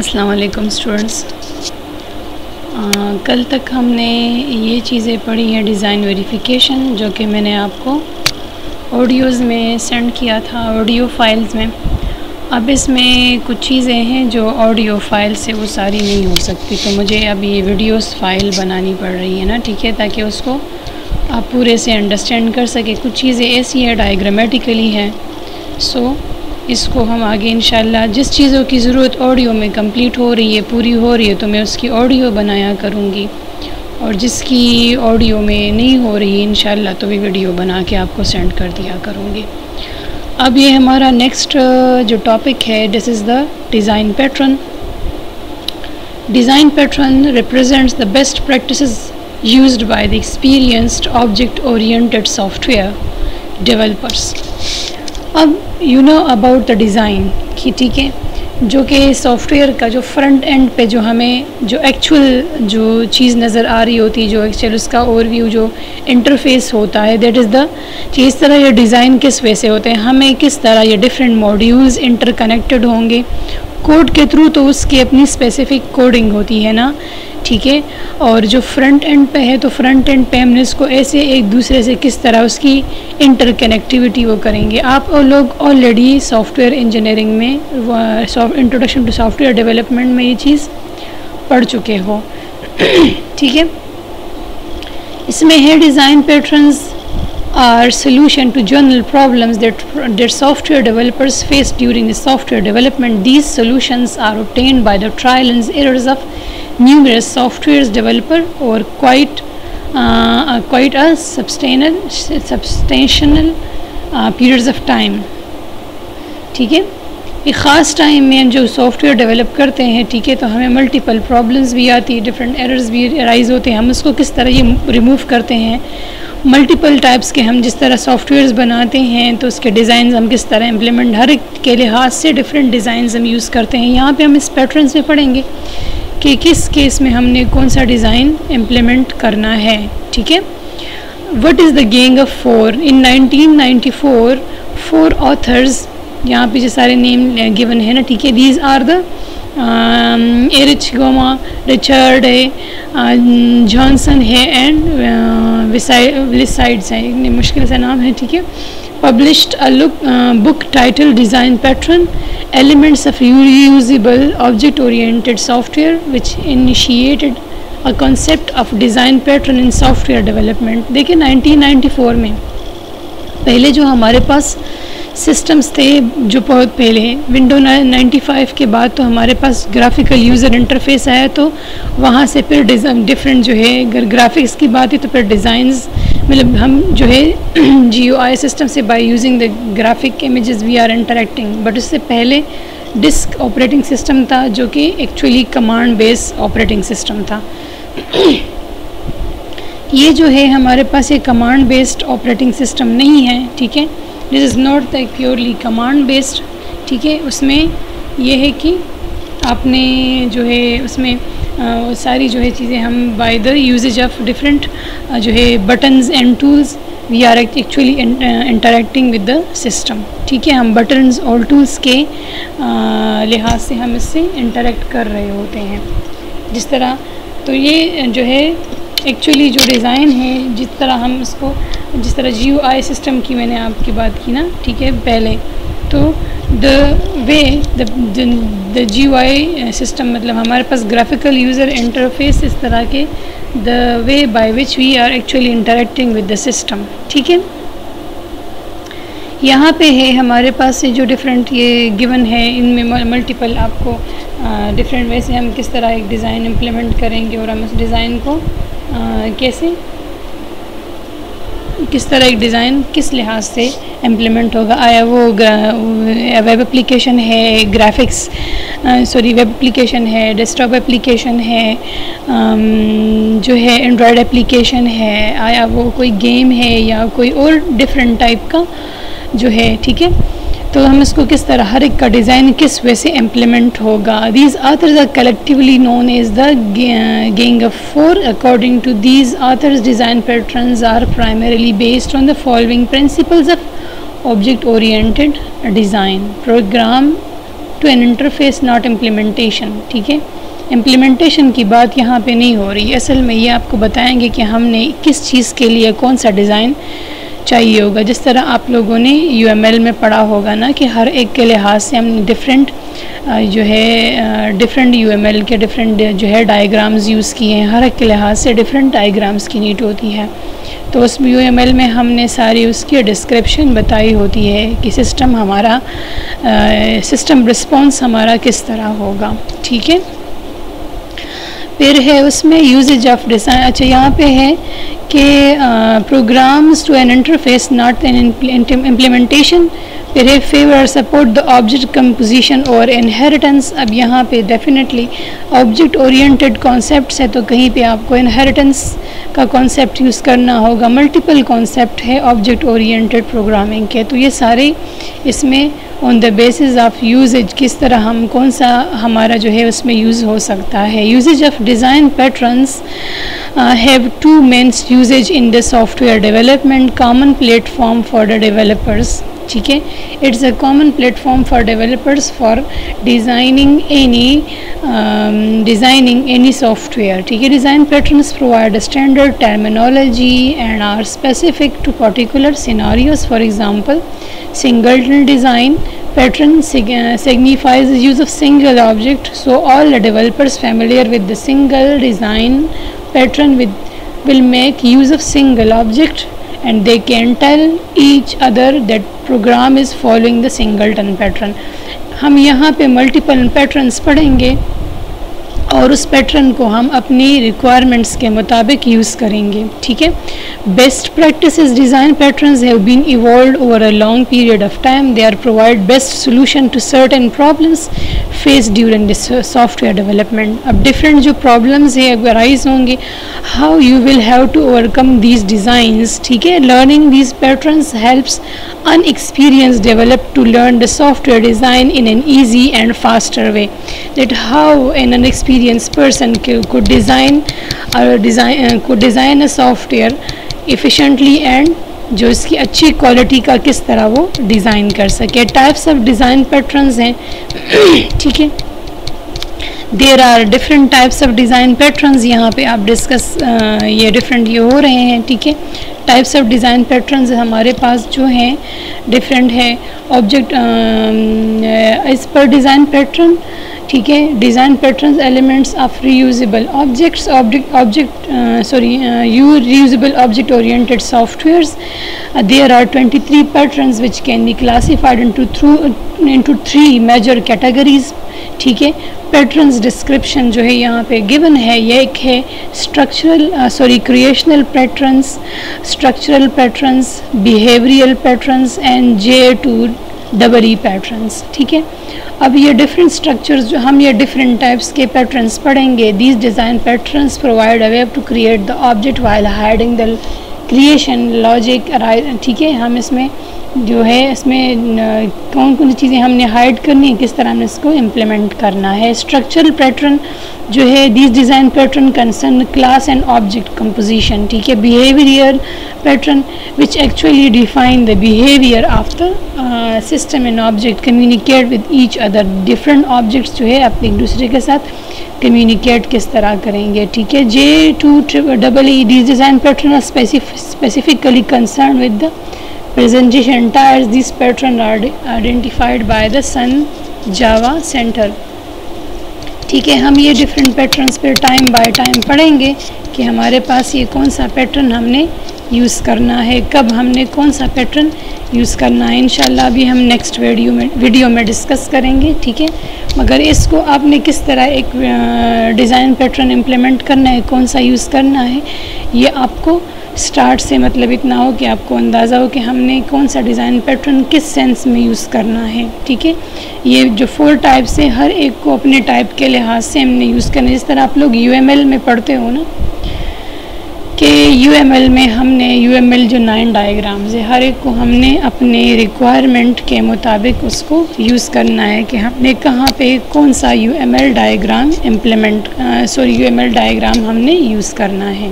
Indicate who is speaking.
Speaker 1: अस्सलाम वालेकुम स्टूडेंट्स कल तक हमने ये चीज़ें पढ़ी हैं डिज़ाइन वेरिफिकेशन जो कि मैंने आपको ऑडियोज़ में सेंड किया था ऑडियो फाइल्स में। अब इसमें कुछ चीज़ें हैं जो ऑडियो फ़ाइल से वो सारी नहीं हो सकती। तो मुझे अब ये वीडियोस फ़ाइल बनानी पड़ रही है ना, ठीक है? ताकि उसको आप पूरे से अंडरस्टैंड कर सकें। कुछ चीज़ें ऐसी हैं डायग्रामेटिकली हैं। सो इसको हम आगे इन जिस चीज़ों की ज़रूरत ऑडियो में कंप्लीट हो रही है, पूरी हो रही है तो मैं उसकी ऑडियो बनाया करूँगी। और जिसकी ऑडियो में नहीं हो रही इन तो भी वीडियो बना के आपको सेंड कर दिया करूँगी। अब ये हमारा नेक्स्ट जो टॉपिक है this is the design pattern design pattern represents the best practice use by the experienced object oriented software developers अब you know about the design कि ठीक है, जो कि सॉफ्टवेयर का जो फ्रंट एंड पे जो हमें, जो एक्चुअल जो चीज़ नज़र आ रही होती है जो एक्चुअल उसका ओवरव्यू जो इंटरफेस होता है दैट इज़ द कि इस तरह ये डिज़ाइन किस वे से होते हैं, हमें किस तरह ये डिफरेंट मॉड्यूल्स इंटरकनेक्टेड होंगे कोड के थ्रू तो उसकी अपनी स्पेसिफिक कोडिंग होती है ना ठीक है? और जो फ्रंट एंड पे है तो फ्रंट एंड पे हमने इसको ऐसे एक दूसरे से किस तरह उसकी इंटरकनेक्टिविटी वो करेंगे। आप और लोग ऑलरेडी सॉफ्टवेयर इंजीनियरिंग में इंट्रोडक्शन टू सॉफ्टवेयर डेवलपमेंट में ये चीज़ पढ़ चुके हो। ठीक है? इसमें है design patterns are solution to general problem software developers face during the software development these solutions are obtained by the trial and errors of numerous software developer or quite uh, quite a substantial substantial uh, periods of time. ठीक है? एक ख़ास time में जो software develop करते हैं ठीक है तो हमें मल्टीपल प्रॉब्लम्स भी आती है डिफरेंट एरर्स भी राइज होते हैं। हम उसको किस तरह ये रिमूव करते हैं? मल्टीपल टाइप्स के हम जिस तरह सॉफ्टवेयर्स बनाते हैं तो उसके डिज़ाइन हम किस तरह इम्प्लीमेंट हर एक के लिहाज से डिफरेंट डिज़ाइन हम यूज़ करते हैं। यहाँ पे हम इस पैटर्न में पढ़ेंगे। कि किस केस में हमने कौन सा डिज़ाइन इम्प्लीमेंट करना है, ठीक है? What is the gang of four in 1994 four authors यहाँ पे जो सारे नेम गिवन है ना, ठीक है? These are the Erich Gamma Richard है जॉनसन है एंड विसाइड्स है मुश्किल सा नाम है, ठीक है? Published a look, uh, book titled Design Pattern Elements of Reusable Object Oriented Software, which initiated a concept of design pattern in software development. देखिए 1994 में पहले जो हमारे पास सिस्टम्स थे जो बहुत पहले विंडो 95 के बाद तो हमारे पास ग्राफिकल यूज़र इंटरफेस आया तो वहाँ से फिर डिफरेंट जो है, अगर ग्राफिक्स की बात है तो फिर डिज़ाइंस मतलब हम जो है जी सिस्टम से by using the graphic images we are interacting but उससे पहले डिस्क ऑपरेटिंग सिस्टम था, जो कि actually command base operating system था। ये जो है, हमारे पास ये कमांड बेस्ड ऑपरेटिंग सिस्टम नहीं है, ठीक है? This is not the purely command based ठीक है? उसमें यह है कि आपने जो है उसमें आ, सारी जो है चीज़ें हम by the usages of different जो है buttons and tools we are actually interacting with the system ठीक है? हम बटन्स और टूल्स के लिहाज से हम इससे इंटरेक्ट कर रहे होते हैं। जिस तरह तो ये जो है एक्चुअली जो डिज़ाइन है, जिस तरह हम इसको, जिस तरह जी आई सिस्टम की मैंने आपकी बात की ना, ठीक है, पहले तो the way the G I system मतलब हमारे पास ग्राफिकल यूज़र इंटरफेस इस तरह के the way by which we are actually interacting with the system ठीक है? यहाँ पे है हमारे पास से जो डिफरेंट ये गिवन है, इनमें मल्टीपल आपको डिफरेंट वे से हम किस तरह एक डिज़ाइन इम्प्लीमेंट करेंगे और हम उस डिज़ाइन को कैसे? किस तरह एक डिज़ाइन, किस लिहाज से इम्प्लीमेंट होगा? आया वो वेब एप्लीकेशन है ग्राफिक्स सॉरी वेब एप्लीकेशन है डेस्कटॉप एप्लीकेशन है जो है एंड्रॉयड एप्लीकेशन है आया वो कोई गेम है या कोई और डिफरेंट टाइप का जो है, ठीक है? तो हम इसको किस तरह, हर एक का डिज़ाइन किस वे से इम्प्लीमेंट होगा? These authors are collectively known as the gang of four according to these authors design patterns are primarily based on the following principles of object oriented design program to an interface not implementation ठीक है? Implementation की बात यहाँ पे नहीं हो रही असल में ये आपको बताएँगे कि हमने किस चीज़ के लिए कौन सा डिज़ाइन चाहिए होगा। जिस तरह आप लोगों ने यूएमएल में पढ़ा होगा ना कि हर एक के लिहाज से हम डिफरेंट जो है डिफरेंट यूएमएल के डिफरेंट जो है डायग्राम्स यूज़ किए हैं। हर एक के लिहाज से डिफरेंट डायग्राम्स की नीड होती है। तो उस यूएमएल में हमने सारी उसकी डिस्क्रिप्शन बताई होती है कि सिस्टम हमारा सिस्टम रिस्पॉन्स हमारा किस तरह होगा। ठीक है? फिर है, उसमें यूजेज ऑफ़ डिज़ाइन अच्छा यहाँ पे है कि programs to an interface not an implementation है favour support the object composition और इनहेरिटेंस अब यहाँ पे डेफिनेटली ऑब्जेक्ट ओरिएंटेड कॉन्सेप्ट है तो कहीं पे आपको इनहेरिटेंस का कॉन्सेप्ट यूज़ करना होगा। मल्टीपल कॉन्सेप्ट है ऑब्जेक्ट ओरिएंटेड प्रोग्रामिंग के। तो ये सारे इसमें on the basis of usages किस तरह हम, कौन सा हमारा जो है उसमें यूज़ हो सकता है। Usages of design patterns have two mains usages in the software development common platform for the developers ठीक है it's a common platform for developers for designing any designing any software ठीक है design patterns provide standard terminology and are specific to particular scenarios for example singleton design pattern uh, signifies the use of single object so all the developers familiar with the single design pattern with will make use of single object and they can tell each other that program is following the singleton pattern. हम यहाँ पे multiple patterns पढ़ेंगे और उस pattern को हम अपनी requirements के मुताबिक यूज़ करेंगे, ठीक है? Best practice design patterns have been evolve over a long period of time they are provide best solution to certain problems face during this software development अब डिफरेंट जो प्रॉब्लम्स है अराइज होंगे how you will have to overcome these designs ठीक है? Learning these patterns helps unexperienced develop to learn the software design in an easy and faster way that how an unexperienced person could design or design uh, could design a software efficiently and जो इसकी अच्छी quality का किस तरह वो design कर सके types of design patterns हैं ठीक है there are different types of design patterns यहाँ पे आप डिस्कस ये डिफरेंट ये हो रहे हैं, ठीक है? टाइप्स ऑफ़ डिज़ाइन पैटर्न्स हमारे पास जो हैं डिफरेंट है. ऑब्जेक्ट इस पर डिज़ाइन पैटर्न ठीक है? Design pattern elements of reusable objects object sorry you reusable object oriented softwares there are 23 patterns which can be classified into through into three major categories ठीक है? पैटर्न्स डिस्क्रिप्शन जो है यहाँ पे गिवन है, ये एक है structural sorry creational patterns structural patterns behavioural patterns and J two double E patterns ठीक है? अब ये डिफरेंट स्ट्रक्चर्स जो, हम ये डिफरेंट टाइप्स के पैटर्न्स पढ़ेंगे। These design patterns provide a way to create the object while hiding the creation logic ठीक है? हम इसमें जो है, इसमें कौन कौन सी चीज़ें हमने हाइड करनी है, किस तरह हमने इसको इम्प्लीमेंट करना है? स्ट्रक्चरल पैटर्न जो है this design pattern concern class and object composition ठीक है? Behaviour pattern which actually define the behaviour of the system and object communicate with each other different objects जो है आप एक दूसरे के साथ कम्युनिकेट किस तरह करेंगे, ठीक है? J two double E D design pattern are specifically concern with the presentation entires this pattern are identified by the sun java center. ठीक है, हम ये डिफरेंट पैटर्न्स पे टाइम बाय टाइम पढ़ेंगे। कि हमारे पास ये कौन सा पैटर्न हमने यूज़ करना है, कब हमने कौन सा पैटर्न यूज़ करना है। इनशाला अभी हम नेक्स्ट वीडियो में वीडियो में डिस्कस करेंगे, ठीक है? मगर इसको आपने किस तरह एक डिज़ाइन पैटर्न इम्प्लीमेंट करना है, कौन सा यूज़ करना है, ये आपको स्टार्ट से मतलब इतना हो कि आपको अंदाज़ा हो कि हमने कौन सा डिज़ाइन पैटर्न किस सेंस में यूज़ करना है, ठीक है? ये जो फोर टाइप्स से हर एक को अपने टाइप के लिहाज से हमने यूज़ करना है। जिस तरह आप लोग यूएमएल में पढ़ते हो ना कि यूएमएल में हमने यूएमएल जो नाइन डायग्राम्स है, हर एक को हमने अपने रिक्वायरमेंट के मुताबिक उसको यूज़ करना है कि हमने कहाँ पे कौन सा UML diagram implement sorry U diagram हमने यूज़ करना है।